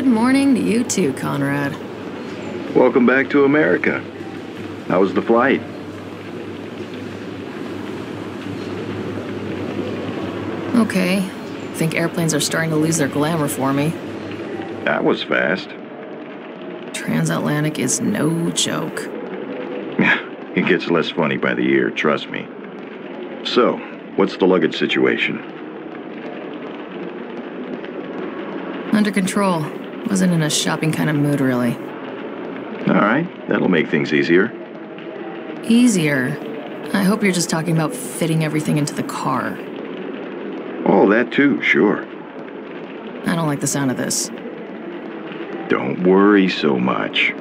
Good morning to you too, Conrad. Welcome back to America. How was the flight? Okay. I Think airplanes are starting to lose their glamour for me. That was fast. Transatlantic is no joke. It gets less funny by the year, trust me. So, what's the luggage situation? Under control. Wasn't in a shopping kind of mood, really. All right, that'll make things easier. Easier. I hope you're just talking about fitting everything into the car. Oh, that too, sure. I don't like the sound of this. Don't worry so much.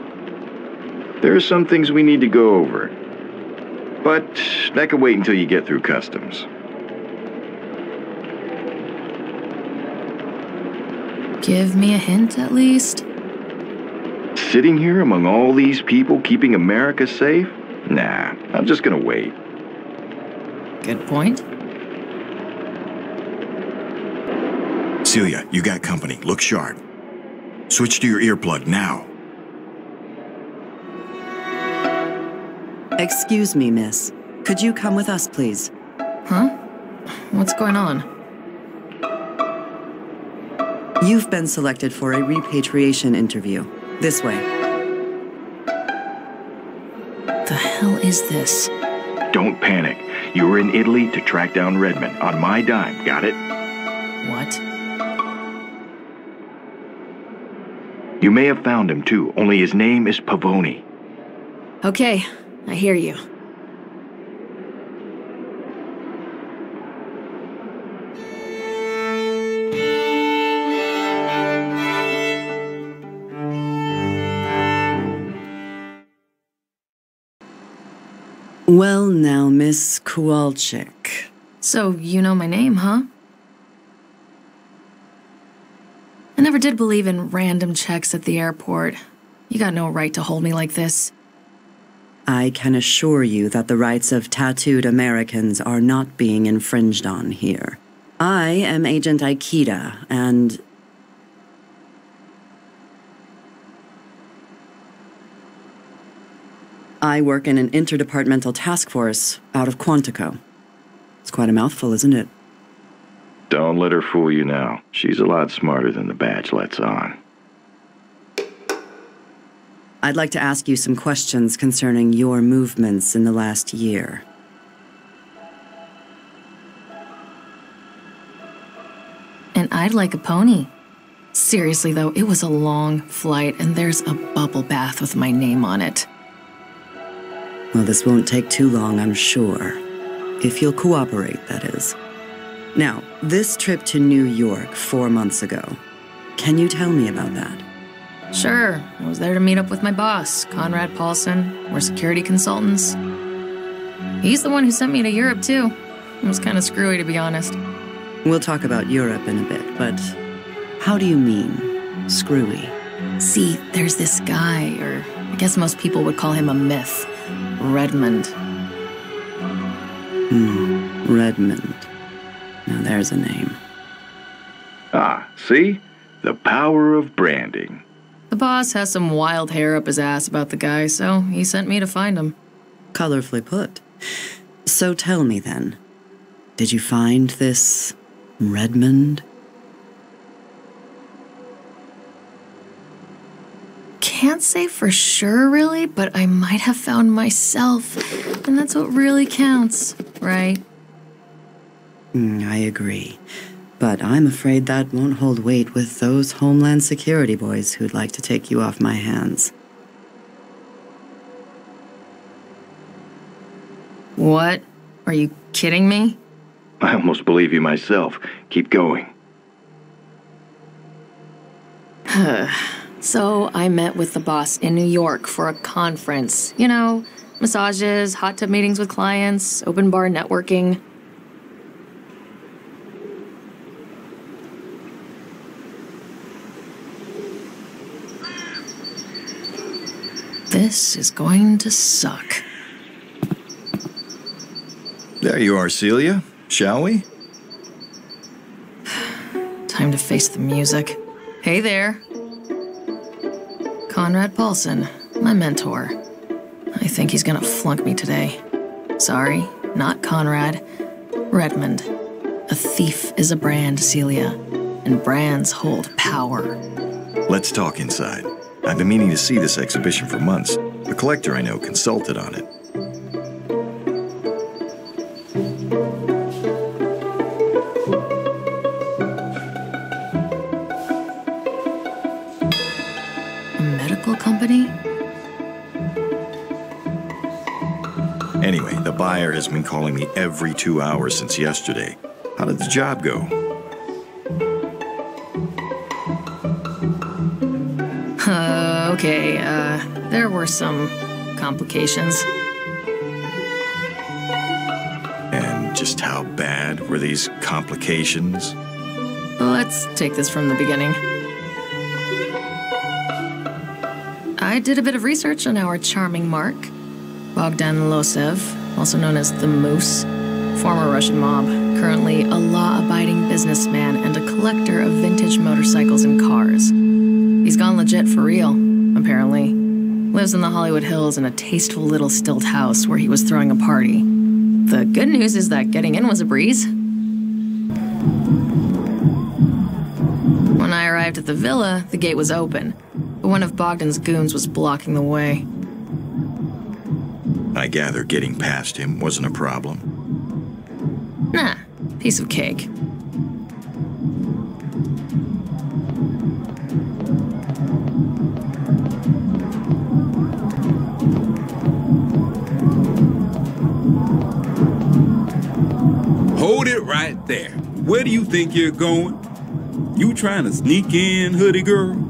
There are some things we need to go over. But that could wait until you get through customs. Give me a hint, at least. Sitting here among all these people keeping America safe? Nah, I'm just gonna wait. Good point. Celia, you got company. Look sharp. Switch to your earplug now. Excuse me, miss. Could you come with us, please? Huh? What's going on? You've been selected for a repatriation interview. This way. The hell is this? Don't panic. You were in Italy to track down Redmond on my dime, got it? What? You may have found him too, only his name is Pavoni. Okay, I hear you. Well, now, Miss Kowalczyk. So, you know my name, huh? I never did believe in random checks at the airport. You got no right to hold me like this. I can assure you that the rights of tattooed Americans are not being infringed on here. I am Agent Aikida, and I work in an interdepartmental task force out of Quantico. It's quite a mouthful, isn't it? Don't let her fool you now. She's a lot smarter than the badge lets on. I'd like to ask you some questions concerning your movements in the last year. And I'd like a pony. Seriously, though, it was a long flight, and there's a bubble bath with my name on it. Well, this won't take too long, I'm sure. If you'll cooperate, that is. Now, this trip to New York four months ago. Can you tell me about that? Sure, I was there to meet up with my boss, Conrad Paulson. We're security consultants. He's the one who sent me to Europe, too. It was kind of screwy, to be honest. We'll talk about Europe in a bit, but how do you mean, screwy? See, there's this guy, or I guess most people would call him a myth Redmond. Hmm, Redmond. Now there's a name. Ah, see? The power of branding. The boss has some wild hair up his ass about the guy, so he sent me to find him. Colorfully put. So tell me then, Did you find this Redmond? Can't say for sure, really, but I might have found myself. And that's what really counts, right? Mm, I agree. But I'm afraid that won't hold weight with those Homeland Security boys who'd like to take you off my hands. What? Are you kidding me? I almost believe you myself. Keep going. so I met with the boss in New York for a conference. You know, massages, hot tub meetings with clients, open bar networking. This is going to suck. There you are, Celia. Shall we? Time to face the music. Hey there. Conrad Paulson, my mentor. I think he's gonna flunk me today. Sorry, not Conrad. Redmond. A thief is a brand, Celia, and brands hold power. Let's talk inside. I've been meaning to see this exhibition for months. A collector I know consulted on it. Buyer has been calling me every two hours since yesterday. How did the job go? Uh, okay, uh, there were some complications. And just how bad were these complications? Let's take this from the beginning. I did a bit of research on our charming Mark, Bogdan Losev, also known as the Moose, former Russian mob, currently a law abiding businessman and a collector of vintage motorcycles and cars. He's gone legit for real, apparently. Lives in the Hollywood Hills in a tasteful little stilt house where he was throwing a party. The good news is that getting in was a breeze. When I arrived at the villa, the gate was open, but one of Bogdan's goons was blocking the way. I gather getting past him wasn't a problem. Nah, piece of cake. Hold it right there. Where do you think you're going? You trying to sneak in, hoodie girl?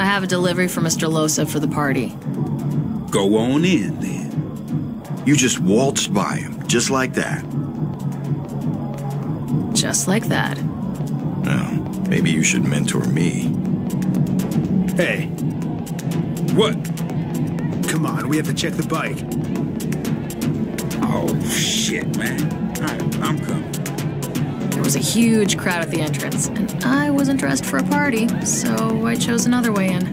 I have a delivery for Mr. Losev for the party. Go on in then. You just waltzed by him, just like that. Just like that. Oh, maybe you should mentor me. Hey, What? come on, we have to check the bike. Oh, shit, man. All right, I'm coming. There was a huge crowd at the entrance, and I wasn't dressed for a party, so I chose another way in.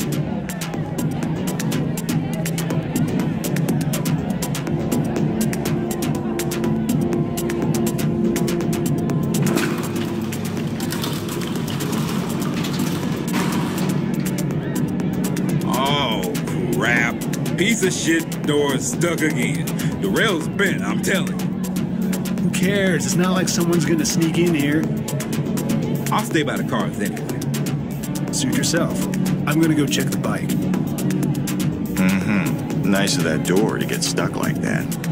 Oh, crap. Piece of shit door stuck again. The rail's bent, I'm telling you. Who cares? It's not like someone's gonna sneak in here. I'll stay by the cars anyway. Suit yourself. I'm gonna go check the bike. Mm-hmm. Nice of that door to get stuck like that.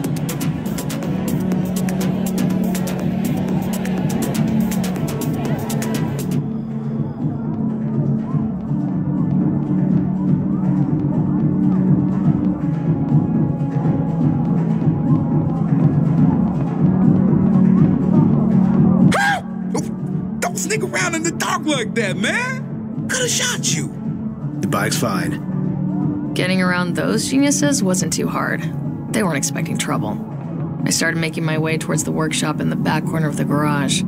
Dark like man. Could have shot you. The bike's fine. Getting around those geniuses wasn't too hard. They weren't expecting trouble. I started making my way towards the workshop in the back corner of the garage.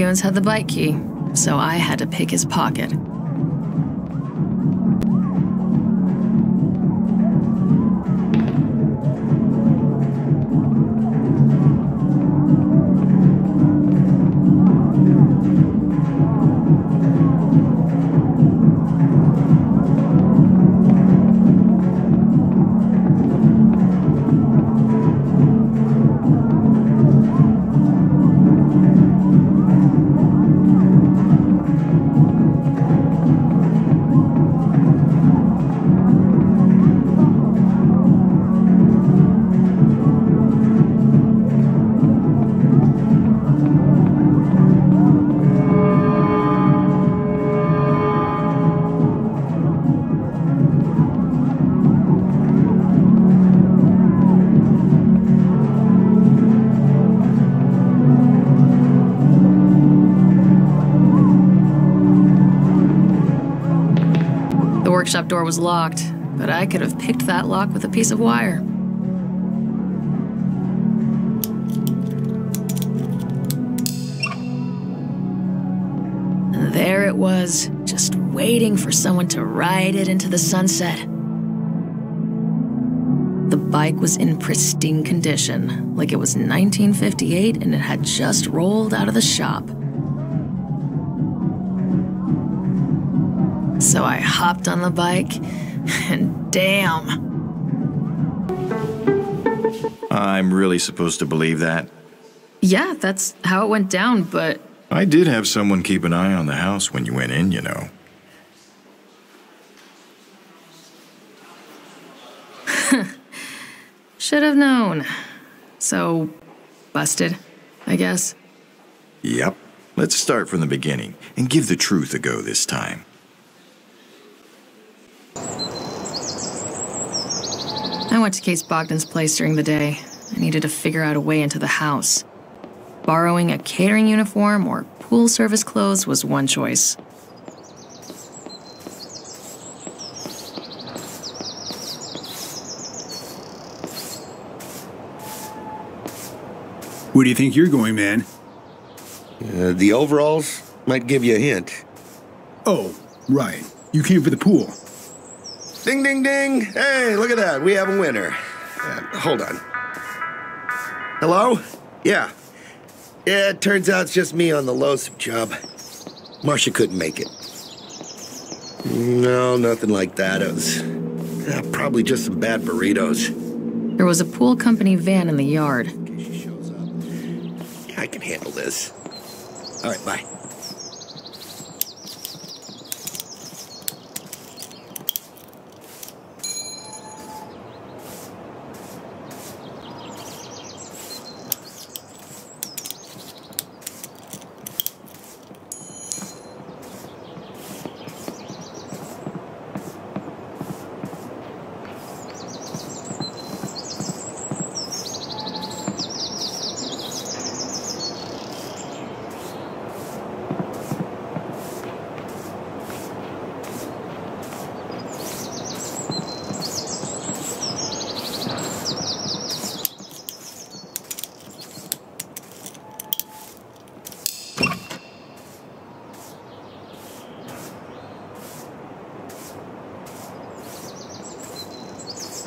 Goons had the bike key, so I had to pick his pocket. Door was locked, but I could have picked that lock with a piece of wire. And there it was, just waiting for someone to ride it into the sunset. The bike was in pristine condition, like it was 1958 and it had just rolled out of the shop. Hopped on the bike, and damn, I'm really supposed to believe that? yeah, that's how it went down, but I did have someone keep an eye on the house when you went in, you know. should have known. So, busted, I guess. Yep. Let's start from the beginning and give the truth a go this time. I went to Case Bogdan's place during the day. I needed to figure out a way into the house. Borrowing a catering uniform or pool service clothes was one choice. Where do you think you're going, man? Uh, the overalls might give you a hint. Oh, right. You came for the pool. Ding, ding, ding. Hey, look at that. We have a winner. Uh, hold on. Hello? Yeah. Yeah, it turns out it's just me on the Losev job. Marcia couldn't make it. No, nothing like that. It was uh, probably just some bad burritos. There was a pool company van in the yard. In case she shows up. Yeah, I can handle this. All right, bye.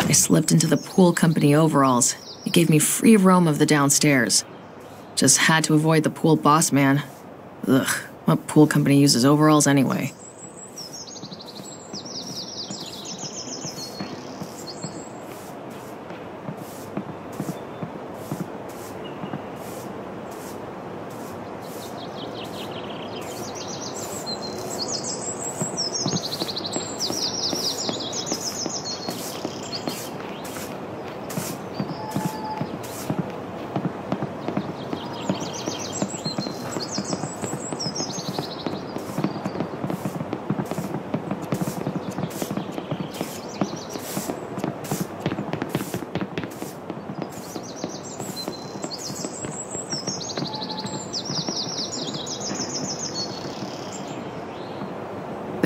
I slipped pool company overalls. It gave me free roam of the downstairs. Just had to avoid the pool boss man. Ugh, what pool company uses overalls anyway?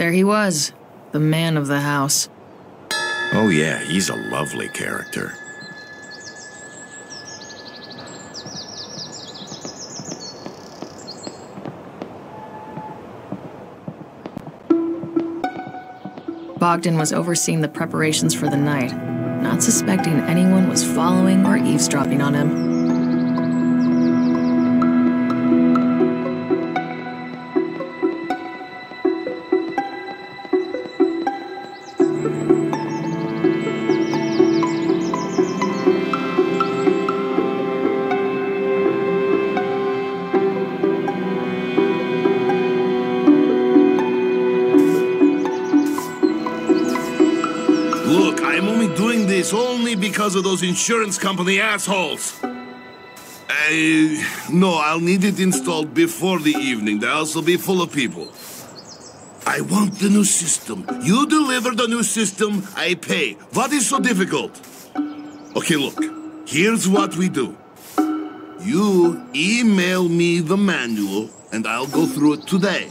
There he was, the man of the house. Oh, yeah, he's a lovely character. Bogdan was overseeing the preparations for the night, not suspecting anyone was following or eavesdropping on him. Look, I'm only doing this only because of those insurance company assholes. I, no, I'll need it installed before the evening. The house will be full of people. I want the new system. You deliver the new system, I pay. What is so difficult? Okay, look, here's what we do. You email me the manual, and I'll go through it today.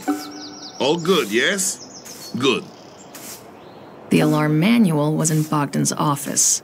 All good, yes? Good. The alarm manual was in Bogdan's office.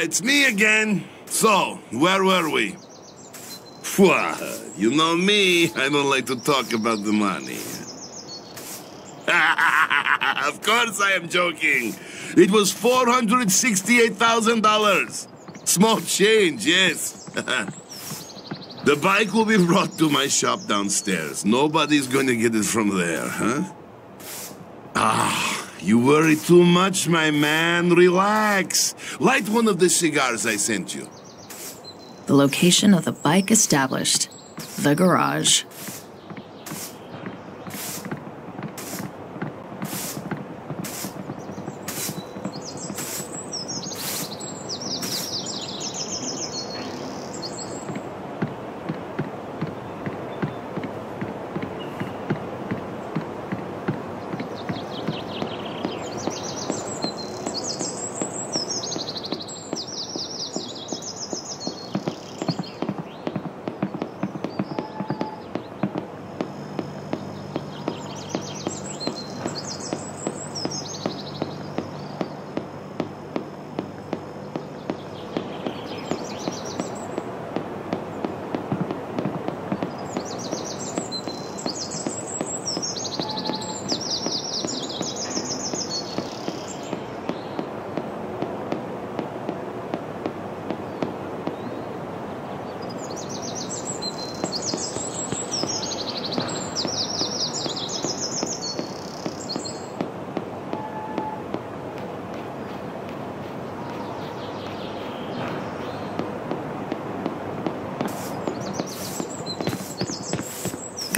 It's me again. So, where were we? You know me, I don't like to talk about the money. of course I am joking. It was $468,000. Small change, yes. the bike will be brought to my shop downstairs. Nobody's going to get it from there, huh? Ah, you worry too much, my man. Relax. Light one of the cigars I sent you. The location of the bike established the garage.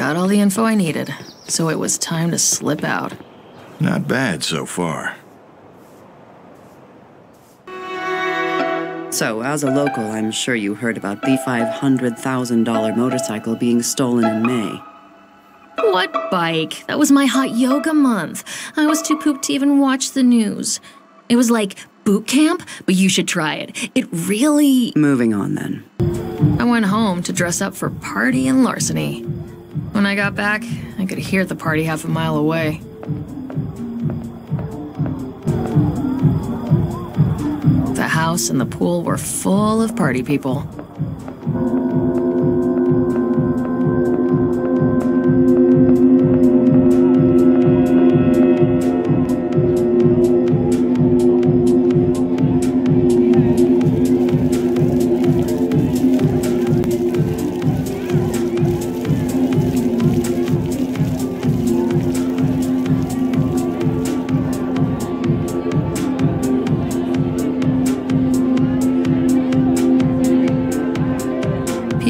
Got all the info I needed, so it was time to slip out. Not bad so far. So, as a local, I'm sure you heard about the $500,000 motorcycle being stolen in May. What bike? That was my hot yoga month. I was too pooped to even watch the news. It was like boot camp, but you should try it. It really. Moving on then. I went home to dress up for party and larceny. When I got back, I could hear the party half a mile away. The house and the pool were full of party people.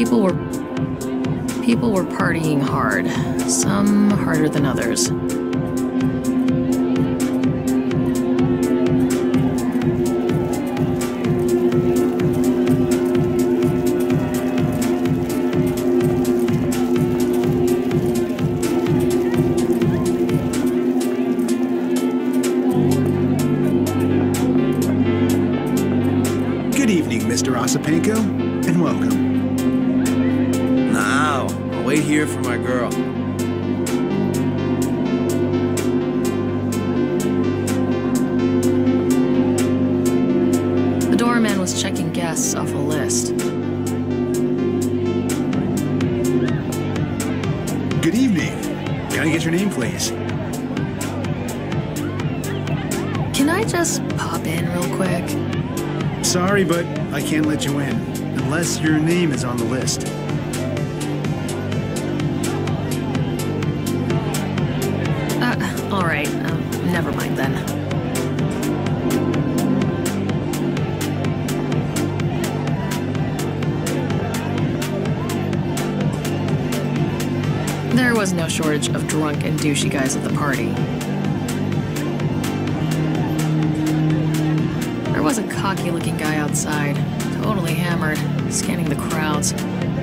People were people were partying hard, some harder than others. Was no shortage of drunk and douchey guys at the party. There was a cocky looking guy outside, totally hammered, scanning the crowds.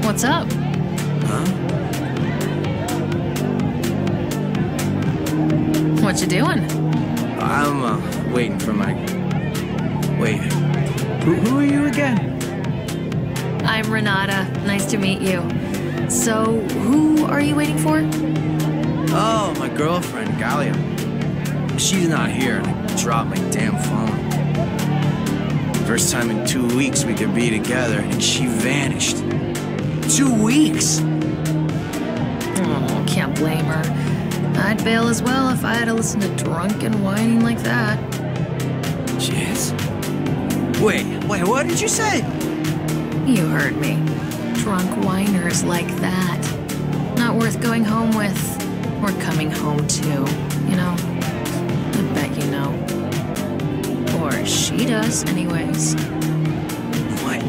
What's up? Huh? What you doing? I'm uh, waiting for my. Wait. Who, who are you again? I'm Renata. Nice to meet you. So, who are you waiting for? Oh, my girlfriend, Galia. She's not here, and I dropped my damn phone. First time in two weeks we could be together, and she vanished. Two weeks? Oh, can't blame her. I'd bail as well if I had to listen to drunken whining like that. Jeez. Wait, wait, what did you say? You heard me. Drunk whiners like that. Not worth going home with. Or coming home to, you know? I bet you know. Or she does, anyways. What?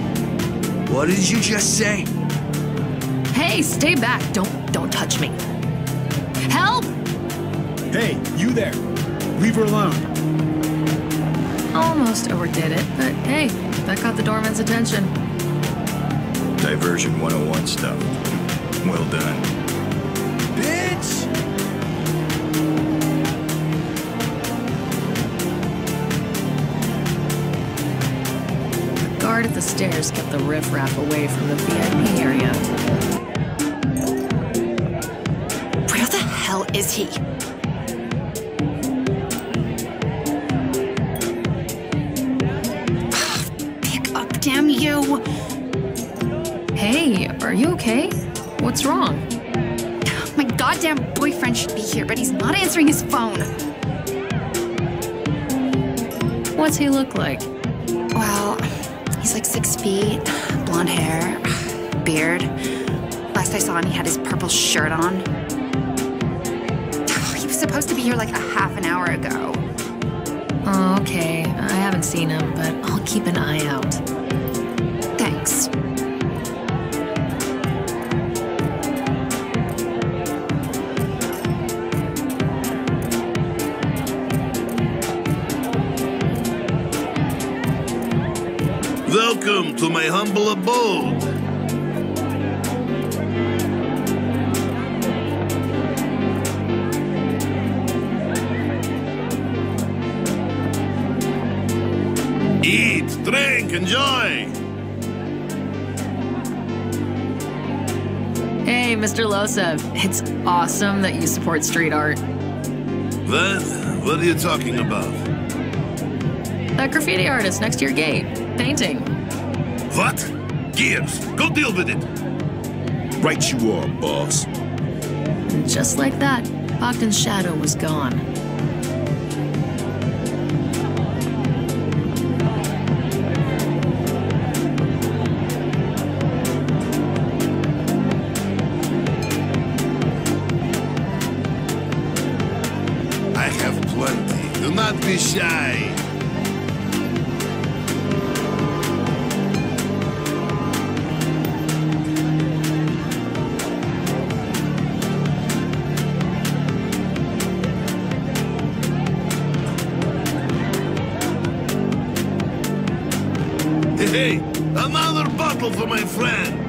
What did you just say? Hey, stay back. Don't don't touch me. Help! Hey, you there. Leave her alone. Almost overdid it, but hey, that got the doorman's attention. Diversion 101 stuff. Well done. Bitch! The guard at the stairs kept the riffraff away from the VIP area. Where the hell is he? What's wrong? My goddamn boyfriend should be here, but he's not answering his phone. What's he look like? Well, he's like six feet, blonde hair, beard. Last I saw him, he had his purple shirt on. He was supposed to be here like a half an hour ago. Oh, okay. I haven't seen him, but I'll keep an eye out. Thanks. Welcome to my humble abode. Eat, drink, enjoy. Hey, Mr. Losev. It's awesome that you support street art. What? What are you talking about? That graffiti artist next to your gate, painting. What? Gears, go deal with it. Right you are, boss. And just like that, Bogdan's shadow was gone. For my friend.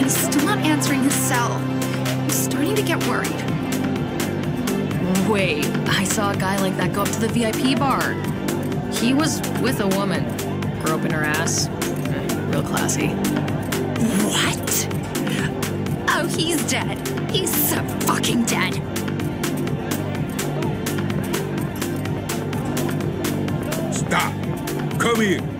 He's still not answering his cell. I'm starting to get worried. Wait, I saw a guy like that go up to the VIP bar. He was with a woman. Groping her ass. Real classy. What? Oh, he's dead. He's so fucking dead. Stop. Come here.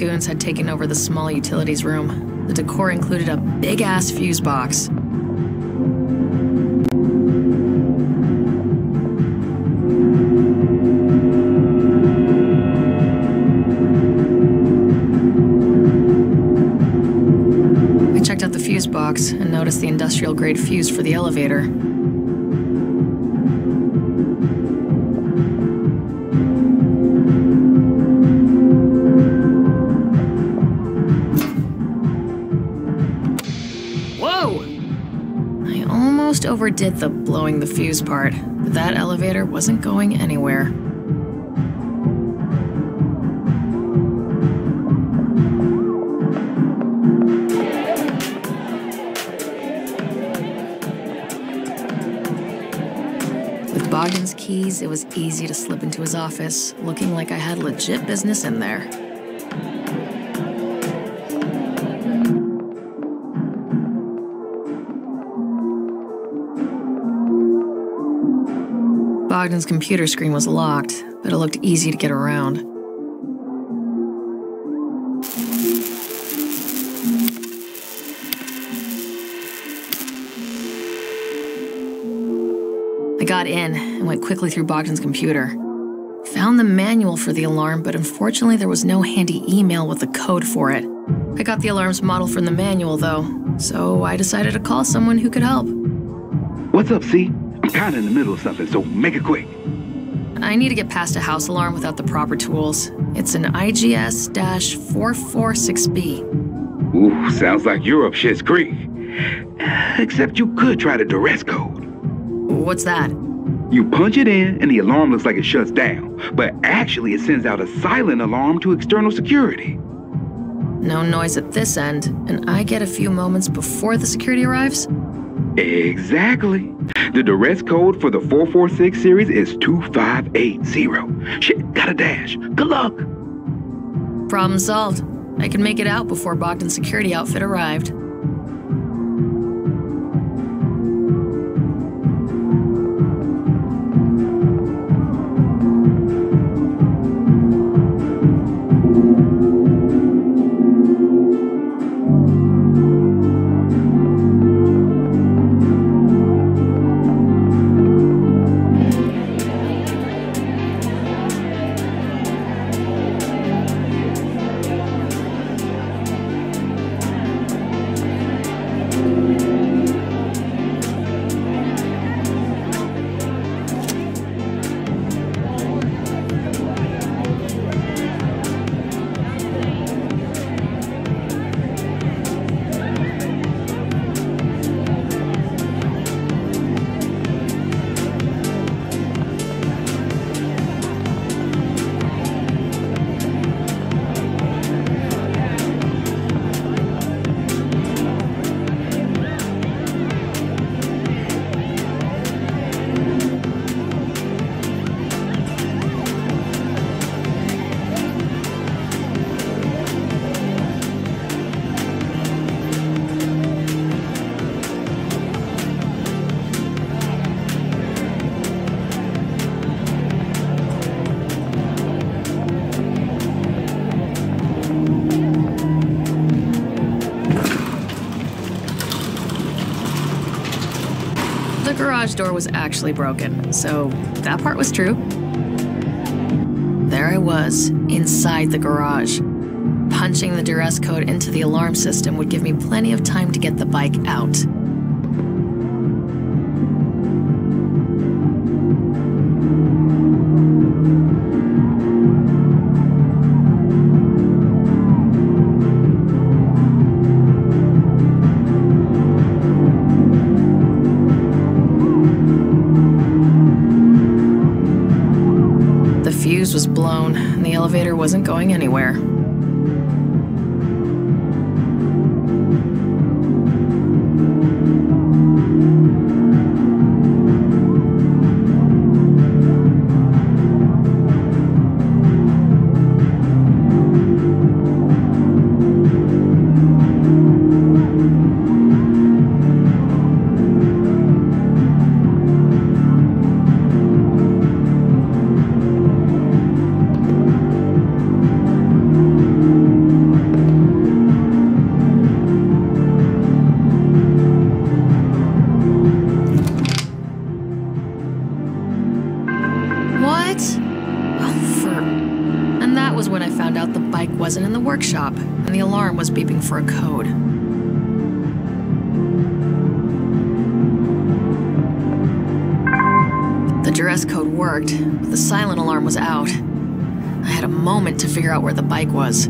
Goons had taken over the small utilities room. The decor included a big ass fuse box. I checked out the fuse box and noticed the industrial grade fuse for the elevator. Overdid the blowing the fuse part, but that elevator wasn't going anywhere. With Bogdan's keys, it was easy to slip into his office, looking like I had legit business in there. Bogdan's computer screen was locked, but it looked easy to get around. I got in and went quickly through Bogdan's computer. Found the manual for the alarm, but unfortunately there was no handy email with the code for it. I got the alarm's model from the manual, though, so I decided to call someone who could help. What's up, C? I'm kinda in the middle of something, so make it quick. I need to get past a house alarm without the proper tools. It's an IGS 446B. Ooh, sounds like you're up shit's creek. Except you could try the duress code. What's that? You punch it in, and the alarm looks like it shuts down, but actually it sends out a silent alarm to external security. No noise at this end, and I get a few moments before the security arrives? Exactly. The duress code for the 446 series is 2580. Shit, got a dash. Good luck. Problem solved. I can make it out before Bogdan's security outfit arrived. Garage door was actually broken, so that part was true. There I was, inside the garage. Punching the duress code into the alarm system would give me plenty of time to get the bike out. Blown, and the elevator wasn't going anywhere. The duress code worked, but the silent alarm was out. I had a moment to figure out where the bike was.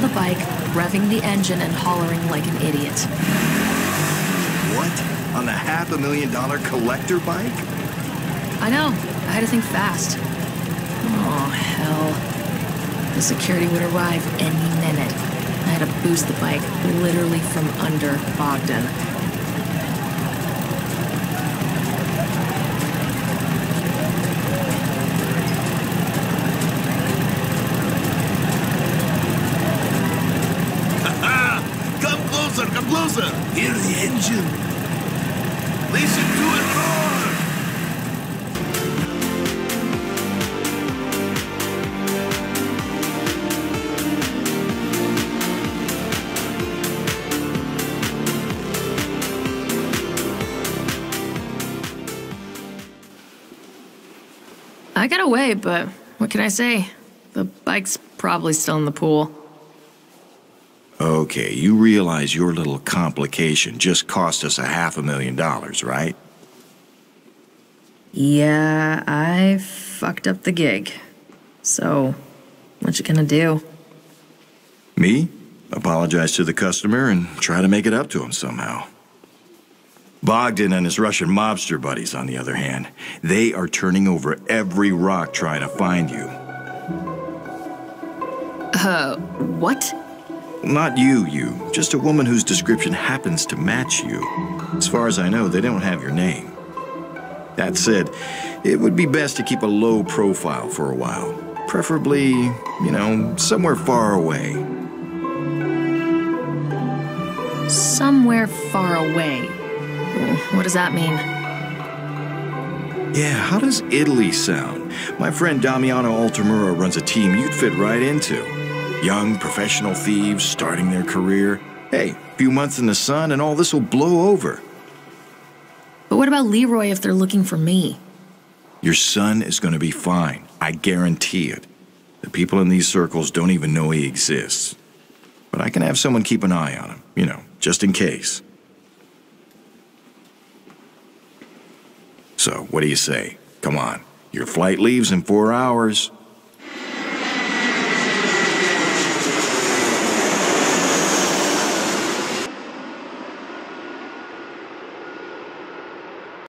The bike, revving the engine and hollering like an idiot. What? On a half a million dollar collector bike? I know. I had to think fast. Oh, hell. The security would arrive any minute. I had to boost the bike literally from under Bogdan. come closer. Hear the engine. Listen to it roar. I got away, but what can I say? The bike's probably still in the pool. Okay, you realize your little complication just cost us a half a million dollars, right? Yeah, I fucked up the gig. So, what you gonna do? Me? Apologize to the customer and try to make it up to him somehow. Bogdan and his Russian mobster buddies, on the other hand, they are turning over every rock trying to find you. Uh, what? Not you, you. Just a woman whose description happens to match you. As far as I know, they don't have your name. That said, it would be best to keep a low profile for a while. Preferably, you know, somewhere far away. Somewhere far away. What does that mean? Yeah, how does Italy sound? My friend Damiano Altamura runs a team you'd fit right into. Young professional thieves starting their career. Hey, a few months in the sun and all this will blow over. But what about Leroy if they're looking for me? Your son is going to be fine. I guarantee it. The people in these circles don't even know he exists. But I can have someone keep an eye on him, you know, just in case. So, what do you say? Come on. Your flight leaves in four hours.